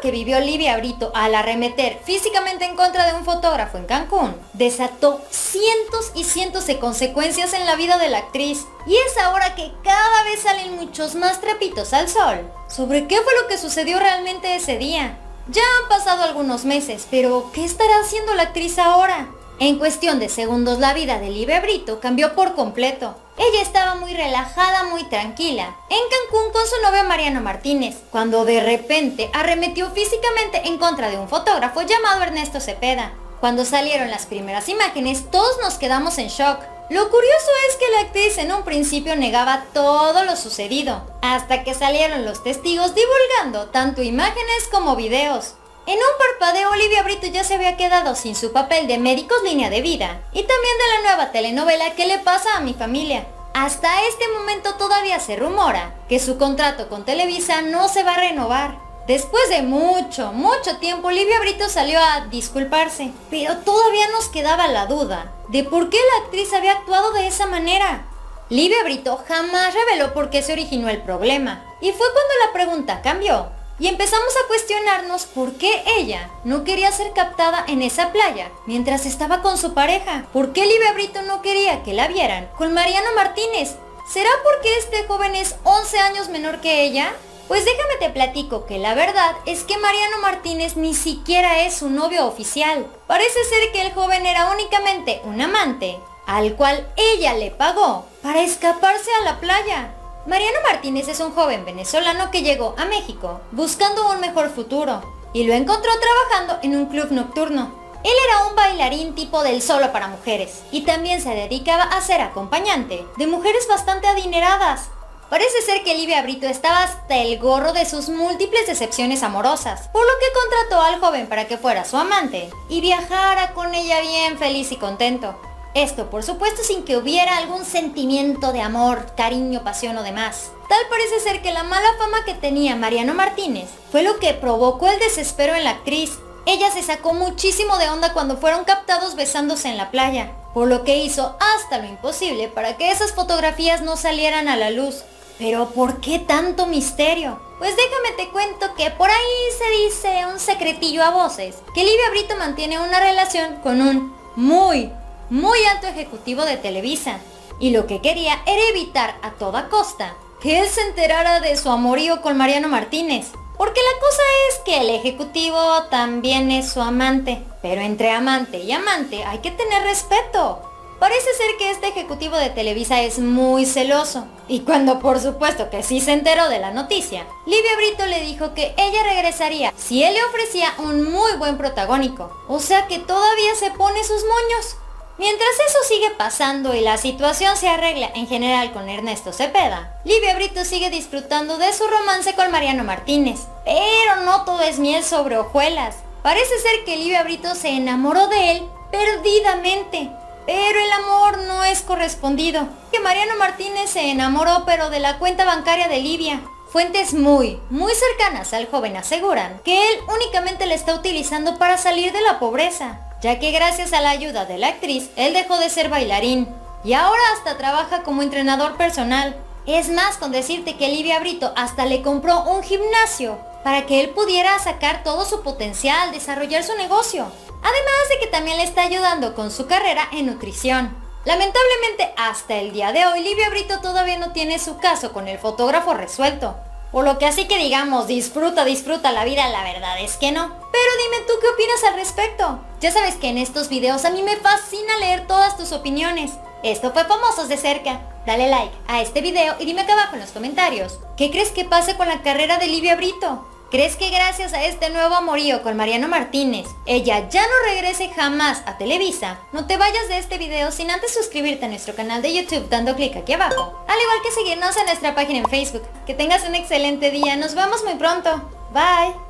que vivió Livia Brito al arremeter físicamente en contra de un fotógrafo en Cancún desató cientos y cientos de consecuencias en la vida de la actriz. Y es ahora que cada vez salen muchos más trapitos al sol. ¿Sobre qué fue lo que sucedió realmente ese día? Ya han pasado algunos meses, pero ¿qué estará haciendo la actriz ahora? En cuestión de segundos la vida de Livia Brito cambió por completo. Ella estaba muy relajada, muy tranquila, en Cancún con su novio Mariano Martínez, cuando de repente arremetió físicamente en contra de un fotógrafo llamado Ernesto Cepeda. Cuando salieron las primeras imágenes, todos nos quedamos en shock. Lo curioso es que la actriz en un principio negaba todo lo sucedido, hasta que salieron los testigos divulgando tanto imágenes como videos. En un parpadeo, Olivia Brito ya se había quedado sin su papel de médicos línea de vida y también de la nueva telenovela ¿Qué le pasa a mi familia? Hasta este momento todavía se rumora que su contrato con Televisa no se va a renovar. Después de mucho, mucho tiempo, Olivia Brito salió a disculparse, pero todavía nos quedaba la duda de por qué la actriz había actuado de esa manera. Livia Brito jamás reveló por qué se originó el problema, y fue cuando la pregunta cambió y empezamos a cuestionarnos por qué ella no quería ser captada en esa playa mientras estaba con su pareja. ¿Por qué Livia Brito no quería que la vieran con Mariano Martínez? ¿Será porque este joven es 11 años menor que ella? Pues déjame te platico que la verdad es que Mariano Martínez ni siquiera es su novio oficial. Parece ser que el joven era únicamente un amante, al cual ella le pagó para escaparse a la playa. Mariano Martínez es un joven venezolano que llegó a México buscando un mejor futuro y lo encontró trabajando en un club nocturno. Él era un bailarín tipo del solo para mujeres y también se dedicaba a ser acompañante de mujeres bastante adineradas. Parece ser que Livia Brito estaba hasta el gorro de sus múltiples decepciones amorosas, por lo que contrató al joven para que fuera su amante y viajara con ella bien feliz y contento. Esto, por supuesto, sin que hubiera algún sentimiento de amor, cariño, pasión o demás. Tal parece ser que la mala fama que tenía Mariano Martínez fue lo que provocó el desespero en la actriz. Ella se sacó muchísimo de onda cuando fueron captados besándose en la playa, por lo que hizo hasta lo imposible para que esas fotografías no salieran a la luz. Pero ¿por qué tanto misterio? Pues déjame te cuento que por ahí se dice un secretillo a voces, que Livia Brito mantiene una relación con un muy, muy alto ejecutivo de Televisa, y lo que quería era evitar a toda costa que él se enterara de su amorío con Mariano Martínez. Porque la cosa es que el ejecutivo también es su amante, pero entre amante y amante hay que tener respeto. Parece ser que este ejecutivo de Televisa es muy celoso. Y cuando por supuesto que sí se enteró de la noticia, Livia Brito le dijo que ella regresaría si él le ofrecía un muy buen protagónico. O sea que todavía se pone sus moños. Mientras eso sigue pasando y la situación se arregla en general con Ernesto Cepeda, Livia Brito sigue disfrutando de su romance con Mariano Martínez. Pero no todo es miel sobre hojuelas. Parece ser que Livia Brito se enamoró de él perdidamente. Pero el amor no es correspondido. Que Mariano Martínez se enamoró pero de la cuenta bancaria de Livia. Fuentes muy, muy cercanas al joven aseguran que él únicamente la está utilizando para salir de la pobreza ya que gracias a la ayuda de la actriz, él dejó de ser bailarín y ahora hasta trabaja como entrenador personal. Es más, con decirte que Livia Brito hasta le compró un gimnasio para que él pudiera sacar todo su potencial, desarrollar su negocio. Además de que también le está ayudando con su carrera en nutrición. Lamentablemente hasta el día de hoy Livia Brito todavía no tiene su caso con el fotógrafo resuelto. Por lo que así que digamos, disfruta, disfruta la vida, la verdad es que no. Pero dime tú qué opinas al respecto. Ya sabes que en estos videos a mí me fascina leer todas tus opiniones. Esto fue Famosos de Cerca. Dale like a este video y dime acá abajo en los comentarios. ¿Qué crees que pase con la carrera de Livia Brito? ¿Crees que gracias a este nuevo amorío con Mariano Martínez, ella ya no regrese jamás a Televisa? No te vayas de este video sin antes suscribirte a nuestro canal de YouTube dando clic aquí abajo. Al igual que seguirnos en nuestra página en Facebook. Que tengas un excelente día, nos vemos muy pronto. Bye.